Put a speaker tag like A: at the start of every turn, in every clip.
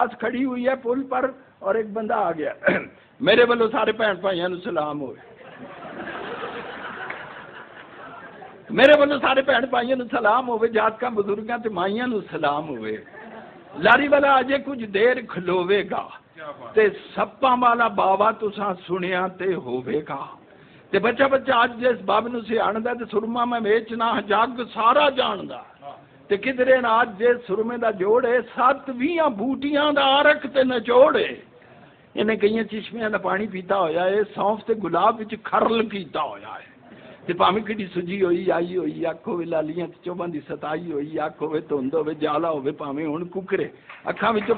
A: बस खड़ी हुई है पुल पर और एक बंदा आ गया। मेरे वालों सारे भैन भाइयों सलाम हो मेरे वालों सारे भैन भाइयों सलाम होवे जातका बुज़ुर्गों ते माइयाँ सलाम होवे लारी वाला अजय कुछ देर खलोवेगा ते सप्पा वाला बाबा तुसा सुनिया ते होवेगा। ते बच्चा बच्चा अज जिस बाबे नु सियाणदा सुरमा मैं वेचना, जाग सारा जानदा। ਤੇ ਕਿਧਰੇ ਨਾ ਅੱਜ ਜੇ ਸੁਰਮੇ ਦਾ ਜੋੜੇ ਸੱਤ 20 ਬੂਟੀਆਂ ਦਾ ਆਰਖ ਤੇ ਨਚੋੜੇ ਇਹਨੇ ਕਈਆਂ ਚਿਸ਼ਮਿਆਂ ਦਾ ਪਾਣੀ ਪੀਤਾ ਹੋਇਆ ਏ ਸੌਂਫ ਤੇ ਗੁਲਾਬ ਵਿੱਚ ਖਰਲ ਕੀਤਾ ਹੋਇਆ ਏ ਤੇ ਭਾਵੇਂ ਕਿਹੜੀ ਸੁਜੀ ਹੋਈ ਆਈ ਹੋਈ ਅੱਖ ਹੋਵੇ ਲਾਲੀਆਂ ਤੇ ਚੋਬਾਂ ਦੀ ਸਤਾਈ ਹੋਈ ਅੱਖ ਹੋਵੇ ਧੁੰਦ ਹੋਵੇ ਜਾਲਾ ਹੋਵੇ ਭਾਵੇਂ ਹੁਣ ਕੁਕਰੇ ਅੱਖਾਂ ਵਿੱਚੋਂ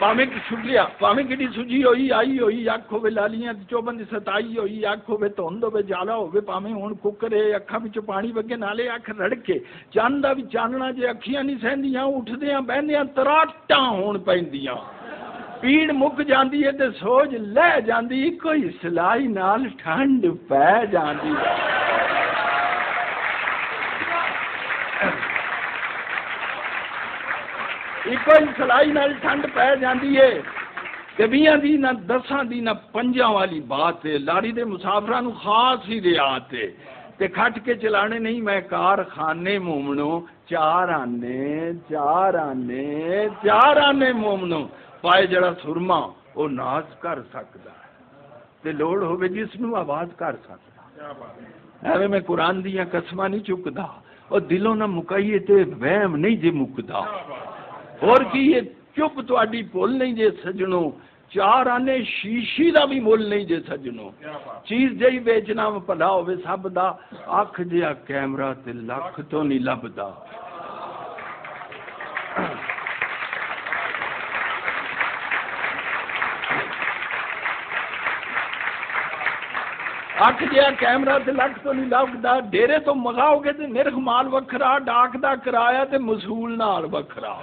A: ਭਾਵੇਂ ਕਿ ਛੁੱਟਿਆ ਭਾਵੇਂ ਕਿਹੜੀ ਸੁਜੀ ਹੋਈ, ਆਈ ਹੋਈ, ਅੱਖ ਹੋਵੇ ਲਾਲੀਆਂ ਚੋਬਨ ਸਤਾਈ ਹੋਈ, ਅੱਖ ਹੋਵੇ ਧੁੰਦ ਹੋਵੇ, ਜਾਲਾ ਹੋਵੇ, ਭਾਵੇਂ ਹੁਣ ਕੁੱਕਰੇ ਅੱਖਾਂ ਵਿੱਚ ਪਾਣੀ ਵਗੇ ਨਾਲੇ ਅੱਖ ਰੜਕੇ, ਚੰਨ ਦਾ ਵੀ ਚਾਨਣਾ ਜੇ ਅੱਖੀਆਂ ਨਹੀਂ ਸਹਿੰਦੀਆਂ, ਉੱਠਦਿਆਂ ਬਹਿੰਦਿਆਂ ਤਰਾਟਾਂ ਹੋਣ ਪੈਂਦੀਆਂ। ਪੀੜ ਮੁੱਕ ਜਾਂਦੀ ਹੈ ਤੇ ਸੋਜ ਲੈ ਜਾਂਦੀ, ਕੋਈ ਸਲਾਈ ਨਾਲ ਠੰਡ ਪੈ ਜਾਂਦੀ। ਇੱਕੋ ਹੀ ਸਲਾਈ ਨਾਲ ਠੰਡ ਪੈ ਜਾਂਦੀ ਏ ਤੇ ਵੀਆਂ ਦੀ ਨਾ ਦਸਾਂ ਦੀ ਨਾ ਪੰਜਾਂ ਵਾਲੀ ਬਾਤ ਏ ਲਾੜੀ ਦੇ ਮੁਸਾਫਰਾਂ ਨੂੰ ਖਾਸ ਹੀ ਰਿਆਤ ਏ ਤੇ ਖੱਟ ਕੇ ਚਲਾਣੇ ਨਹੀਂ ਮੈਂ ਕਾਰਖਾਨੇ ਮੂਮਣੋ ਚਾਰ ਆਨੇ ਚਾਰ ਆਨੇ ਚਾਰ ਆਨੇ ਮੂਮਣੋ ਪਾਏ ਜਿਹੜਾ ਸੁਰਮਾ ਉਹ ਨਾਚ ਕਰ ਸਕਦਾ ਤੇ ਲੋੜ ਹੋਵੇ ਜਿਸ ਨੂੰ ਆਵਾਜ਼ ਕਰ ਸਕਦਾ ਐਵੇਂ ਮੈਂ ਕੁਰਾਨ ਦੀਆਂ ਕਸਮਾਂ ਨਹੀਂ ਚੁੱਕਦਾ ਉਹ ਦਿਲੋਂ ਨਾ ਮੁਕਾਈਏ ਤੇ ਵਹਿਮ ਨਹੀਂ ਜੇ ਮੁੱਕਦਾ ਹੋਰ ਕੀ ਇਹ ਚੁੱਪ ਤੁਹਾਡੀ ਭੁੱਲ ਨਹੀਂ ਜੇ ਸਜਣੋ ਚਾਰ ਆਨੇ ਸ਼ੀਸ਼ੀ ਦਾ ਵੀ ਮੁੱਲ ਨਹੀਂ ਜੇ ਸਜਣੋ ਚੀਜ਼ ਜਈ ਵੇਚਣਾ ਭਲਾ ਹੋਵੇ ਸਭ ਦਾ ਅੱਖ ਜਿਹਾ ਕੈਮਰਾ ਤੇ ਲੱਖ ਤੋਂ ਨਹੀਂ ਲੱਭਦਾ ਅੱਖ ਜਿਹਾ ਕੈਮਰਾ ਤੇ ਲੱਖ ਤੋਂ ਨਹੀਂ ਲੱਭਦਾ ਡੇਰੇ ਤੋਂ ਮਗਾਓਗੇ ਤੇ ਨਿਰਖ ਮਾਲ ਵੱਖਰਾ ਡਾਕ ਦਾ ਕਿਰਾਇਆ ਤੇ ਮਸੂਲ ਨਾਲ ਵੱਖਰਾ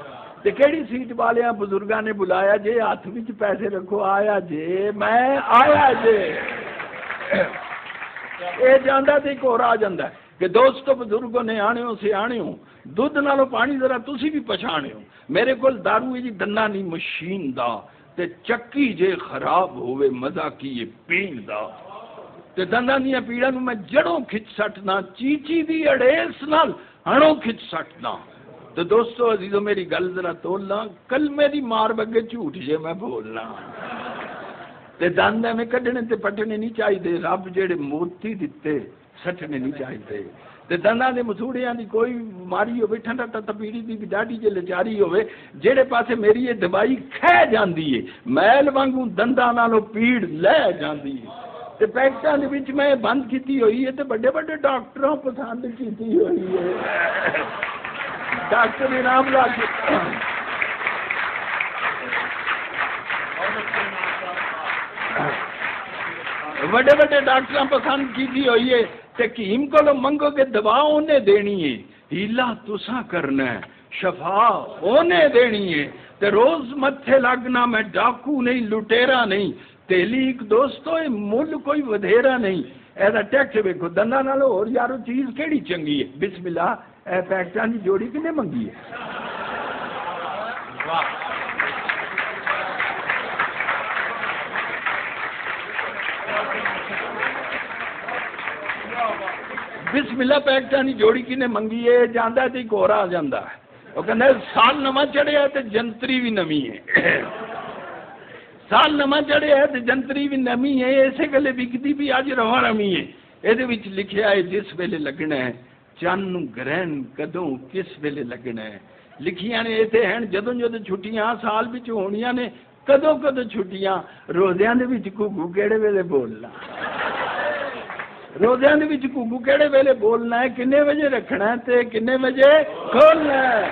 A: ਤੇ ਕਿਹੜੀ ਸੀਟ ਵਾਲਿਆਂ ਬਜ਼ੁਰਗਾਂ ਨੇ ਬੁਲਾਇਆ ਜੇ ਹੱਥ ਵਿੱਚ ਪੈਸੇ ਰੱਖੋ ਆਇਆ ਜੇ ਮੈਂ ਆਇਆ ਜੇ ਇਹ ਜਾਂਦਾ ਤੇ ਇੱਕ ਹੋਰ ਆ ਜਾਂਦਾ ਕਿ ਦੋਸਤੋ ਬਜ਼ੁਰਗੋ ਨੇ ਆਣਿਓ ਸਿਆਣਿਓ ਦੁੱਧ ਨਾਲੋਂ ਪਾਣੀ ਜ਼ਰਾ ਤੁਸੀਂ ਵੀ ਪਛਾਣਿਓ ਮੇਰੇ ਕੋਲ दारू ਜੀ ਦੰਨਾ ਨਹੀਂ ਮਸ਼ੀਨ ਦਾ ਤੇ ਚੱਕੀ ਜੇ ਖਰਾਬ ਹੋਵੇ ਮਜ਼ਾ ਕੀ ਇਹ ਪੀਣ ਦਾ ਤੇ ਦੰਦਾਂ ਦੀਆਂ ਪੀੜਾਂ ਨੂੰ ਮੈਂ ਜੜੋਂ ਖਿੱਚ ਸੱਟਣਾ ਚੀਚੀ ਦੀ ਅੜੇਸ ਨਾਲ ਹਣੋਂ ਖਿੱਚ ਸੱਟਣਾ तो दोस्तों अजीजों मेरी गल जरा तोलना कल मेरी मार बगे झूठ जे मैं बोलना ते दंद एवं कड्ढने ते पट्टने नहीं चाहिए रब जेड़े मोती दिते सटने नहीं चाहिए ਤੇ ਦੰਦਾਂ ਦੇ ਮਸੂੜਿਆਂ ਦੀ ਕੋਈ ਬਿਮਾਰੀ ਹੋਵੇ ਠੰਡਾ ਤਤ ਪੀੜੀ ਦੀ ਵੀ ਡਾਢੀ ਜੇ ਲਚਾਰੀ ਹੋਵੇ ਜਿਹੜੇ ਪਾਸੇ ਮੇਰੀ ਇਹ ਦਵਾਈ ਖਹਿ ਜਾਂਦੀ ਏ ਮੈਲ ਵਾਂਗੂ ਦੰਦਾਂ ਨਾਲੋਂ ਪੀੜ ਲੈ ਜਾਂਦੀ ਏ ਤੇ ਪੈਕਟਾਂ ਦੇ ਵਿੱਚ ਮੈਂ ਬੰਦ ਕੀਤੀ ਹੋਈ ਏ ਤੇ ਵੱਡੇ ਵੱਡੇ ਡਾਕਟਰਾਂ ਪਸੰਦ ਕੀਤੀ ਹੋਈ ਏ डॉक्टर इनाम लाल वे वे डॉक्टर पसंदि कीजी हुई है ते को मंगो के दवा उन्हें देनी है हीला तुसा करना है शफा उन्हें देनी है ते रोज मथे लगना मैं डाकू नहीं, लुटेरा नहीं। तेली एक दोस्तों मुल कोई वधेरा नहीं। ऐसा टैक्स वेखो, दंदा नालो और यारो चीज़ केड़ी चंगी है बिस्मिल्लाह। ऐ पैकेटां जोड़ी किन्ने मंगी ऐ बिस्मिल्ला पैकेटां दी जोड़ी किन्ने मंगी है जांदा ते गोरा आ जांदा ओह् कहंदा साल नमां चढ़िया ते जंतरी भी नवी है साल नमां चढ़िया ते जंतरी भी नवी है इस्सै गल्लै बिकती भी अज रवां रमीं है एह्दे लिखे है जिस बेल्लै लगना है ਚੰਨ ਨੂੰ ਗ੍ਰਹਿਣ ਕਦੋਂ ਕਿਸ ਵੇਲੇ ਲੱਗਣਾ ਹੈ? ਲਿਖੀਆਂ ਨੇ ਇੱਥੇ ਹਨ, ਜਦੋਂ ਜਦੋਂ ਛੁੱਟੀਆਂ ਸਾਲ ਵਿੱਚ ਹੋਣੀਆਂ ਨੇ, ਕਦੋਂ ਕਦੋਂ ਛੁੱਟੀਆਂ? ਰੋਜ਼ਿਆਂ ਦੇ ਵਿੱਚ ਘੁੱਗੂ ਕਿਹੜੇ ਵੇਲੇ ਬੋਲਣਾ? ਰੋਜ਼ਿਆਂ ਦੇ ਵਿੱਚ ਘੁੱਗੂ ਕਿਹੜੇ ਵੇਲੇ ਬੋਲਣਾ ਹੈ? ਕਿੰਨੇ ਵਜੇ ਰੱਖਣਾ ਤੇ ਕਿੰਨੇ ਵਜੇ ਖੋਲਣਾ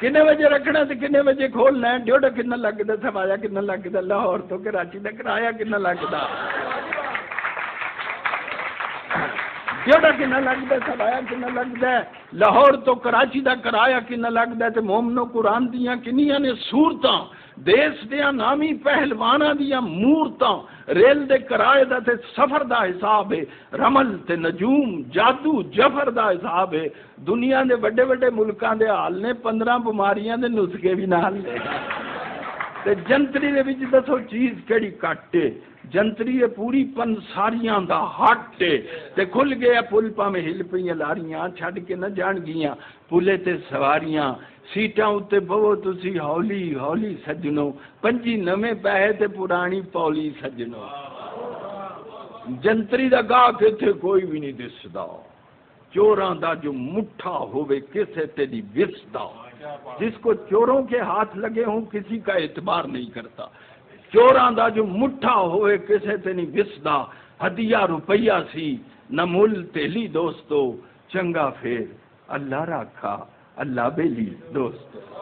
A: ਕਿੰਨੇ ਵਜੇ ਰੱਖਣਾ ਤੇ ਕਿੰਨੇ ਵਜੇ ਖੋਲਣਾ ਡਿਓਡਾ ਕਿੰਨਾ ਲੱਗਦਾ ਸਵਾਇਆ ਕਿੰਨਾ ਲੱਗਦਾ? ਲਾਹੌਰ ਤੋਂ ਕਰਾਚੀ ਦਾ ਕਿਰਾਇਆ ਕਿੰਨਾ ਲੱਗਦਾ? ਜਿਹੜਾ ਕਿੰਨਾ ਲੱਗਦਾ ਸਵਾਇਆ ਕਿੰਨਾ ਲੱਗਦਾ ਲਾਹੌਰ ਤੋਂ ਕਰਾਚੀ ਦਾ ਕਿਰਾਇਆ ਕਿੰਨਾ ਲੱਗਦਾ ਤੇ ਮੋਮਨੋ ਕੁਰਾਨ ਦੀਆਂ ਕਿੰਨੀਆਂ ਨੇ ਸੂਰਤਾਂ ਦੇਸ਼ ਦੀਆਂ ਨਾਮੀ ਪਹਿਲਵਾਨਾਂ ਦੀਆਂ ਮੂਰਤਾਂ ਰੇਲ ਦੇ ਕਿਰਾਏ ਦਾ ਤੇ ਸਫ਼ਰ ਦਾ ਹਿਸਾਬ ਹੈ ਰਮਲ ਤੇ ਨਜੂਮ ਜਾਦੂ ਜਫਰ ਦਾ ਹਿਸਾਬ ਹੈ ਦੁਨੀਆ ਦੇ ਵੱਡੇ ਵੱਡੇ ਮੁਲਕਾਂ ਦੇ ਹਾਲ ਨੇ 15 ਬਿਮਾਰੀਆਂ ਦੇ ਨੁਸਖੇ ਵੀ ਨਾਲ ਨੇ ਤੇ ਜੰਤਰੀ ਦੇ ਵਿੱਚ ਦੱਸੋ ਚੀਜ਼ ਕਿਹੜੀ ਘੱਟ ਹੈ ਜੰਤਰੀ ਇਹ ਪੂਰੀ ਪੰਸਾਰੀਆਂ ਦਾ ਹੱਟ ਹੈ ਤੇ ਖੁੱਲ ਗਿਆ ਪੁੱਲ ਭਾਵੇਂ ਹਿਲ ਪਈਆਂ ਲਾਰੀਆਂ ਛੱਡ ਕੇ ਨਾ ਜਾਣ ਗਈਆਂ ਪੁੱਲੇ ਤੇ ਸਵਾਰੀਆਂ ਸੀਟਾਂ ਉੱਤੇ ਬਵੋ ਤੁਸੀਂ ਹੌਲੀ ਹੌਲੀ ਸੱਜਣੋ ਪੰਜੀ ਨਵੇਂ ਪੈਸੇ ਤੇ ਪੁਰਾਣੀ ਪੌਲੀ ਸੱਜਣੋ ਜੰਤਰੀ ਦਾ ਗਾਹਕ ਇੱਥੇ ਕੋਈ ਵੀ ਨਹੀਂ ਦਿਸਦਾ चोरा दा जो मुठा होवे, किसे जिसको चोरों के हाथ लगे हों, किसी का एतबार नहीं करता। चोरा दा जो मुठा होवे, किसे तेरी विरसता हदिया रुपया सी नमुल तेली दोस्तों, चंगा फेर, अल्लाह राखा, अल्लाह बेली दोस्तों।